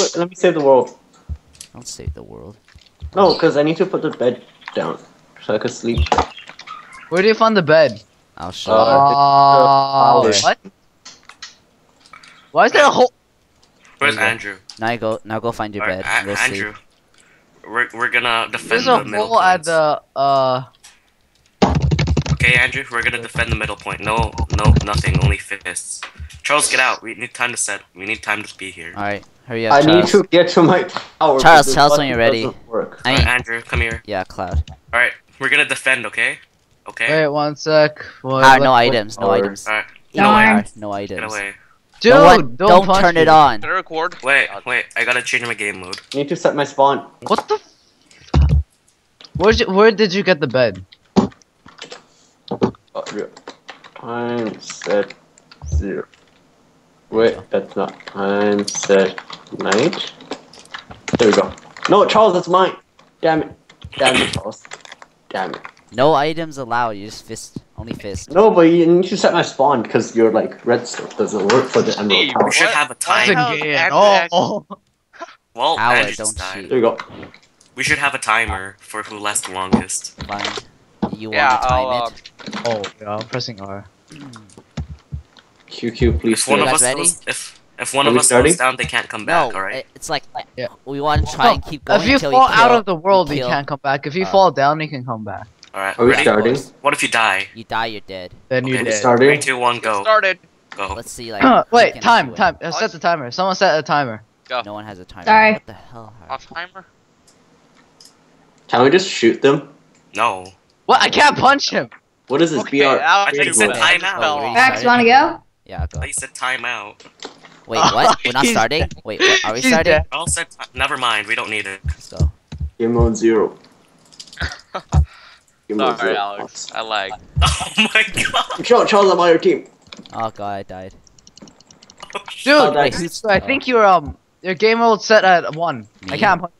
wait, wait, let me save the world. Don't save the world. No, because I need to put the bed down so I could sleep. Where do you find the bed? I'll show Uh, Uh, what? Why is there a hole? Where's There you go. Andrew? Now you go. Now go find your Alright, bed. and A- Go Andrew. sleep. We're, we're gonna defend There's the a middle hole at the uh. Okay, Andrew, we're gonna defend the middle point. No, no, nothing. Only fists. Charles, get out. We need time to set. We need time to be here. All right, hurry up, I Charles. need to get to my tower. Charles, because tell us when you're ready. Work. I Alright, mean, Andrew, come here. yeah, Cloud. All right, we're gonna defend. Okay. Okay. Wait one sec. What, Ah, no items. No items. All right. No No way. arms. No Get items. away. Dude, Don't, don't, don't punch turn me. it on. Can I record? Wait, wait. I gotta change my game mode. I need to set my spawn. What the? Where'd you, where did you get the bed? Oh, yeah. Time set zero. Wait, that's not time set night. There we go. No, Charles, that's mine. Damn it. Damn it, Charles. Damn it. No items allowed. You just fist. Only fist. No, but you need to set my spawn because your like redstone doesn't work for the emerald Steve, tower. We should have a time. hell Again. Oh, Well, Howard, Andrew don't just died. cheat. There you go. We should have a timer for who lasts the longest. Fine. You Yeah, want to time I'll, it? oh, yeah, I'm pressing R. QQ, please. If one of us ready? goes, if if one Are of us starting? goes down, they can't come No, back. All right. it's like Yeah. we want to try and keep going If you until fall kill. out of the world, we you can't come back. If you Uh, fall down, you can come back. All right. Are we ready? starting? What if you die? You die, you're dead. Then you Okay, Are we dead. starting? Three, two, one, go. Started. Go. Let's see, like. Wait, who time, it. time. Uh, set the timer. Someone set a timer. Go. No one has a timer. Sorry. What the hell? Off timer. Can we just shoot them? No. What? I can't punch him. What is this Okay, BR? I think you it's a win. timeout. We already Max, wanna go? Yeah, go. They said timeout. Wait, what? We're not starting? Wait, what? are we starting? All said. ti- Never mind. We don't need it. Let's go. Game mode zero. Game mode Sorry, zero. Alex. I lag. Oh my god. Charles, Charles, I'm on your team. Oh god, I died. Oh, shit. Oh, Dude, wait, so I think your um your game mode set at one. I can't punch.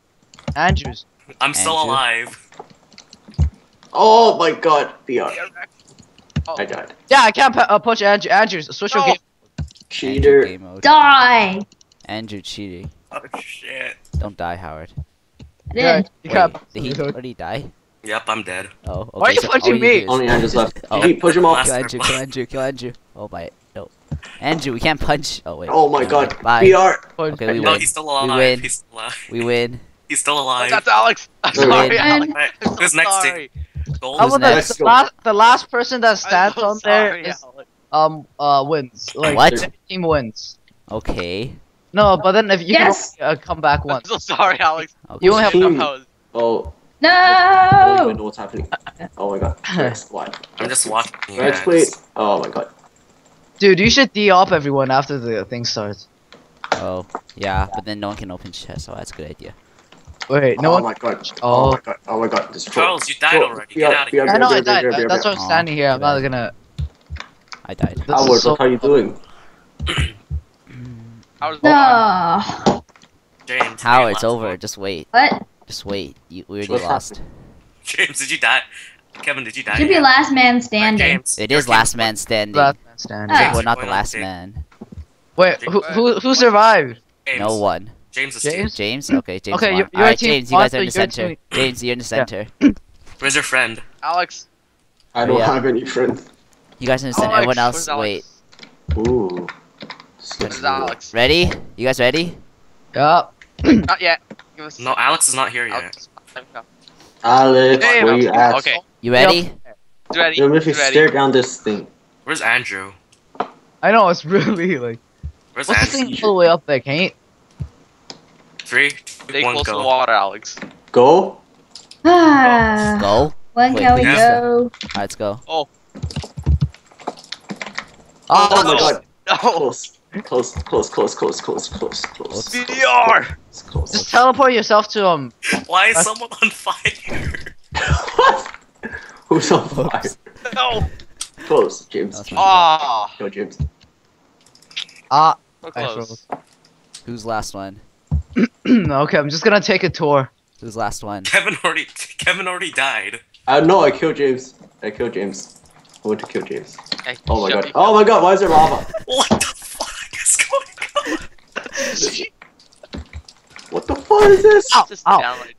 Andrews. I'm still alive. Oh my god, BR. Oh, I died. Yeah, I can't pu- uh, punch Andrew. Andrews. Switch your game. Andrew Cheater. game mode. Die! Andrew cheating. Oh shit. Don't die, Howard. I did. you Wait, did he already die? Yep, I'm dead. Oh, okay. Why are you so punching me? do Only Andrew's left. Oh. Hey, push him off. Kill Andrew, kill Andrew, kill Andrew. Oh my, no. Andrew, we can't punch. Oh wait. Oh my never god. mind. Bye. BR. Punch. Okay, we No, win. he's still alive. We win. He's still alive. We win. He's still alive. That's Alex. I'm sorry. Alex. Who's next? sorry. Gold How is about next. the, the last the last person that stands so on there sorry, is Alex. Um uh wins. Like What? the team wins. Okay. No, but then if you Yes. can only, uh, come back once. I'm so sorry, Alex. okay. You only have Team. That was- Oh, I don't even know what's happening. Oh my god. Rex, what? I'm just watching. you Rex, guys. please. Oh my god. Dude, you should de op everyone after the thing starts. Oh, yeah, but then no one can open chest, so that's a good idea. Wait, no oh one. my god. Oh. Oh my god. Oh my god. This. Charles, you died Troll. already. Get out of here. I know I BR, died. BR, that- BR, That's why I'm standing here. I'm not gonna. I died. This Howard, so. what are you doing? I was No! James. How you're it's over. one. Just wait. What? Just wait. You we already What's lost. James, did you die? Kevin, did you die? It should be last man standing. James, It your is team last man standing. Last man standing. Ah. Well, not the last man. Wait, who who who survived? James. No one. James James? James? Okay, James Okay, won. your- your Alright, team James, you guys are in the center. James, you're in the center. Where's your friend? Alex. I don't Yeah. have any friends. You guys are in the center. Alex, Everyone else, wait. Ooh. This looks Where's Alex? Ready? You guys ready? Yeah. Not yet. Give us. No, Alex is not here yet. Alex. Time. Alex, Hey, where you at? Okay. You ready? He's ready. Yo, if you ready. stare down this thing. Where's Andrew? I know it's really like. Where's What's the Andrew? thing all the way up there? Can you? Three, Stay one, close to the water, Alex. Go. Ah. Go. When Wait, can we who's go? Alright, let's go. Oh Oh, my god. No. Close. Close, close, close, close, close, close, close. VR. Close, close. Just teleport yourself to um. Why is That's- someone on fire? what? Who's on fire? No. Close, James. That's Ah. Go, James. Ah. So close. Who's last one? okay, I'm just gonna take a tour. Who's last one? Kevin already, Kevin already died. Uh, no, I killed James. I killed James. I went to kill James. Hey, Oh my god. Oh my god, why is there lava? What the fuck is going on? What the fuck is this? Ow, Just ow. challenge.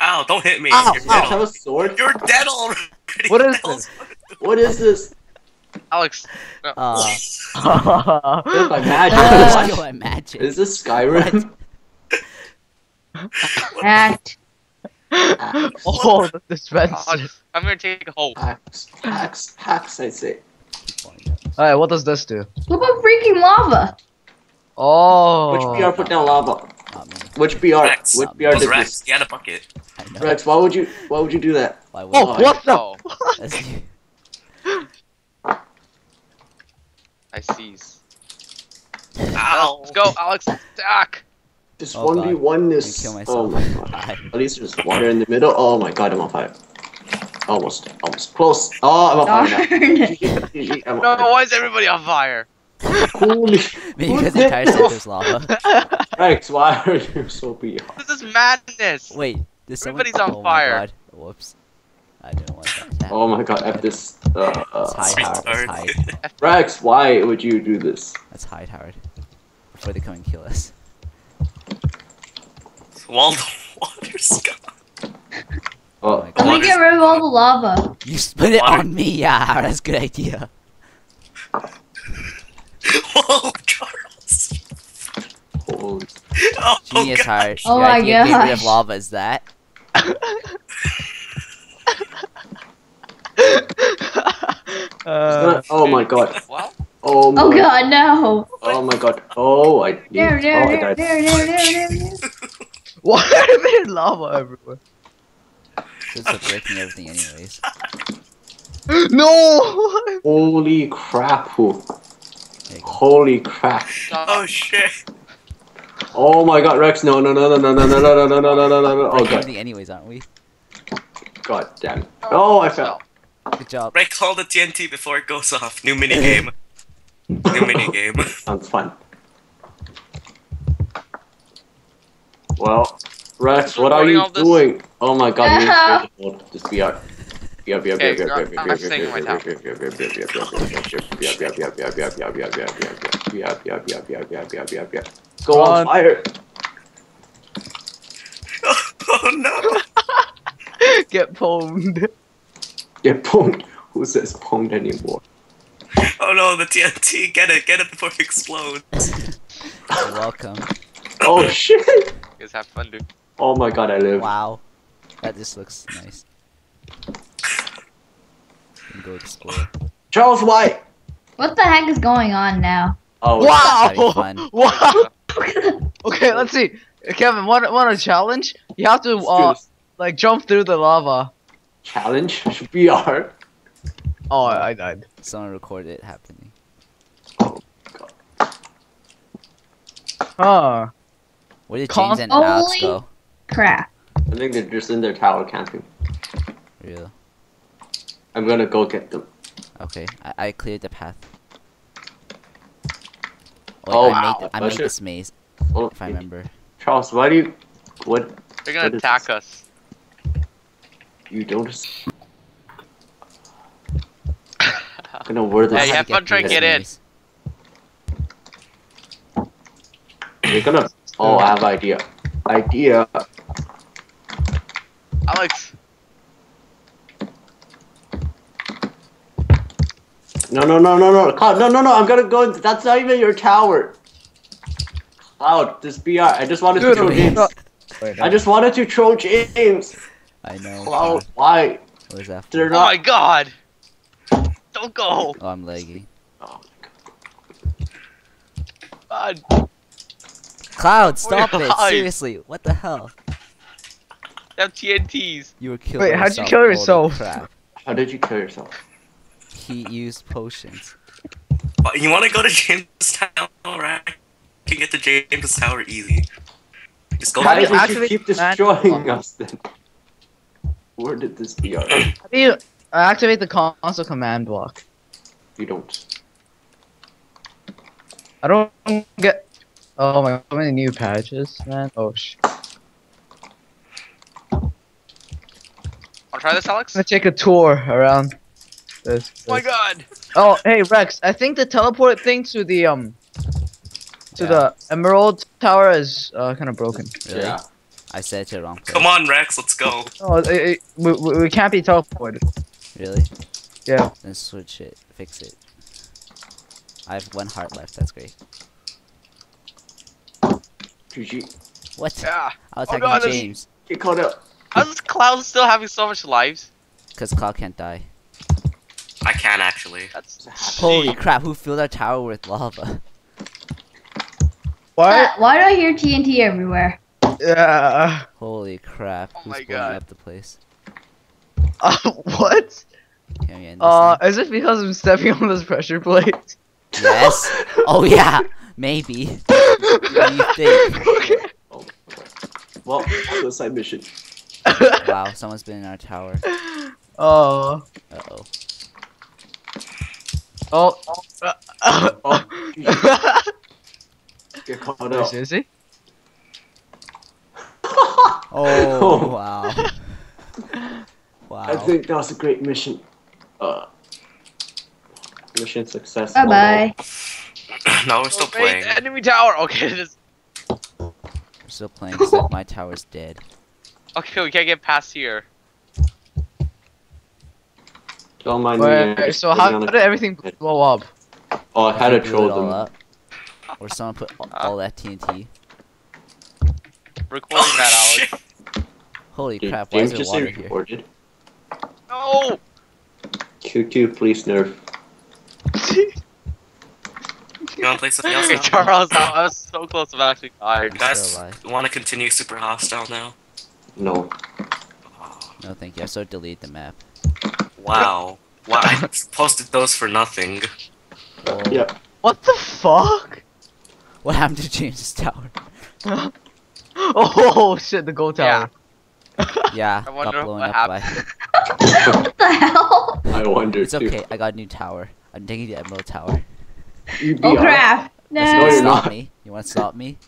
Ow, don't hit me. Ow, You're Does dead have a already. sword? You're dead already. What is this? What is this? Alex. Uh, Killed by magic. Uh, kill What? by magic. Is this Skyrim? Hacked. Hacks. oh, the dispenser. Alex, I'm gonna take a hold. Hacks. Hacks. Hacks, I say. Alright, what does this do? What about freaking lava? Oh. Which BR put down lava? Which BR? Rex. Which It BR did Rex. this? He had a bucket. Rex, why would you? Why would you do that? Why would Oh, I? what the? Oh, That's you. I seize. Ow. Let's go, Alex. Attack. This Oh, one God. v one I is. kill Oh my god. At least there's water in the middle. Oh my god, I'm on fire. Almost. Almost. Close. Oh, I'm on fire Darn. now. GG, GG, I'm on No, why is everybody on fire? Holy. Maybe because What the the- entire center's lava. Rex, why are you so BR? This is madness. Wait, this someone? Everybody's on oh fire. My god. Whoops. I didn't want that. that Oh my god, F this. Uh, That's high, uh, Howard. That's high. Rex, why would you do this? That's high, Howard. Before they come and kill us. Wall the water's gone. Oh, my Let god. me get rid of all the lava. You spit it Water. on me, yeah, That's a good idea. Whoa, Charles. holy. Oh, Genius, God. Howard. Oh Your my idea of getting rid of gosh. lava is that? Uh, oh my god. Well, Oh my. Oh god, no. Oh my god. Oh, I. Need, There, oh, there, I there, died. there, there, there, there, there. Why are there lava everywhere? It's like breaking everything, anyways. no! Holy crap. who- There you go. Holy crap. Oh shit. Oh my god, Rex. No, no, no, no, no, no, no, no, no, no, no, no, no, no. Oh Breaking god. everything, anyways, aren't we? God damn it. Oh, I fell. Good job. Break call the TNT before it goes off. New mini game. New mini game. Sounds fun. Well, Rex, what are you doing? Oh my god, you're Just be out. Yep, yep, yep, yep, yep, yep, yep, yep, Go on fire. Oh no. Get pwned. Get pwned. Who says pwned anymore? Oh no, the TNT. Get it, get it before it explodes. You're welcome. Oh shit you guys have fun, dude. Oh my god, I live. Wow. That just looks nice. You can go explore. Charles White! What the heck is going on now? Oh, Wow! Wow! Okay, let's see. Kevin, want want a challenge? You have to uh like jump through the lava. Challenge? BR? Oh, I died. Someone recorded it happening. Oh god. Huh. Where did Con- James and Alex Holy- go? Crap. I think they're just in their tower camping. Real. I'm gonna go get them. Okay, I, I cleared the path. Wait, Oh, I wow. made, I Oh, made this maze, Oh, if I remember. Charles, why do you. What? They're gonna is attack us. You don't. I'm gonna word this. Hey, How have fun trying to through get in. maze. You're gonna. Oh, I have idea. Idea. Alex, No, no, no, no, no. Cloud, no, no, no. I'm gonna go. Into, that's not even your tower. Cloud, this BR. I just wanted to Dude, troll. James. Wait, I just wanted to troll James. I know. Cloud, why? What is that? They're oh my god! Don't go! Oh, I'm laggy. Oh my god. God, Cloud, stop it! alive. Seriously, what the hell? they have TNTs. You were killed. Wait, how'd you kill yourself? Crap. How did you kill yourself? He used potions. What, You want to go to James Tower, right? You can get to James Tower easy. Just go. How Why do you you keep the man- destroying us then? Where did this BR? How do you uh, activate the console command block? You don't. I don't get. Oh my! So many new patches, man. Oh sh. Wanna try this, Alex? I'm gonna take a tour around this. Oh my god! Oh, hey Rex, I think the teleport thing to the um So Yeah. the Emerald Tower is uh, kind of broken. Really? Yeah. I said it to the wrong place. Come on, Rex, let's go. Oh, it, it, we, we we can't be teleported. Really? Yeah. Then switch it. Fix it. I have one heart left. That's great. GG. What? Yeah. I was Oh attacking God, there's- James. Get caught up. How's this cloud still having so much lives? Because Cloud can't die. I can actually. That's Holy crap, who filled our tower with lava? What? Uh, why do I hear TNT everywhere? Yeah. Holy crap, Oh who's my blowing God. up the place? Uh, what? Can we end this Uh, now? is it because I'm stepping on this pressure plate? Yes? Oh yeah, maybe. What do you think? Okay. Oh, my Well, suicide mission. Wow, someone's been in our tower. Oh. Uh-oh. Oh. Uh, uh, Oh, Get caught Wait, up. seriously? Oh, wow. Wow. I think that was a great mission. Uh, mission success. Bye bye. no, we're still wait, playing. enemy tower. Okay, this. We're still playing, except my tower's dead. Okay, we can't get past here. Don't mind Wait, me. uh, so how, how did everything blow up? Oh, I had to troll all them. up. Or someone put all, all that TNT. Recording Oh, that, shit. Alex. Holy Did crap, why James is there just say water here? recorded? No. QQ, please nerf. You wanna play something else Okay, now? Charles, I was so close of actually dying. Still Guys, alive. wanna continue super hostile now? No. No thank you, I so delete the map. Wow. Wow, I posted those for nothing. Oh, Yep. What the fuck? What happened to James's tower? Oh shit, the gold tower. Yeah, yeah I got wonder blown what up by... what the hell? I wonder too. It's too. okay, I got a new tower. I'm taking the Emerald Tower. You Oh BR? crap. You No, wanna you're stop not. me? You wanna stop me?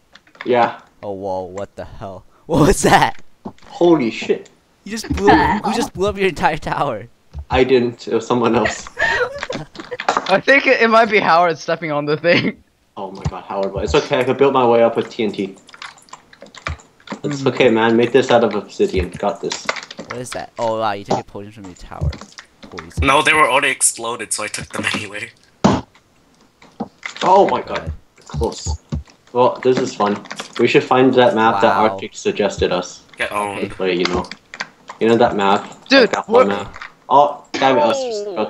Yeah. Oh whoa, what the hell? What was that? Holy shit. You just blew who just blew up your entire tower? I didn't. It was someone else. I think it, it might be Howard stepping on the thing. Oh my god, Howard. But it's okay. I could build my way up with TNT. It's Hmm. okay, man. Make this out of obsidian. Got this. What is that? Oh wow, you took a potion from your tower. Poison. No, they were already exploded, so I took them anyway. Oh my god. Close. Well, this is fun. We should find that map that Arctic suggested us Get owned. Okay. to play, you know. You know that map? Dude, That what- map. Oh, damn it. I